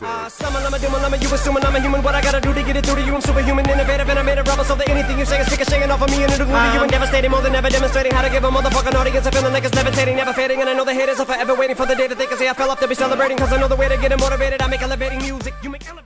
Uh, summon, I'm a demon, I'm a you assuming I'm a human. What I gotta do to get it through to you? I'm superhuman, innovative, and I made a rubber so that anything you say is ricocheting off of me and it'll glue to you um, and devastating more than ever demonstrating how to give a motherfucking audience a feeling like it's levitating, never fading. And I know the haters are forever waiting for the day that they can say I fell off to be celebrating. Cause I know the way to get them motivated. I make elevating music, you make elevating.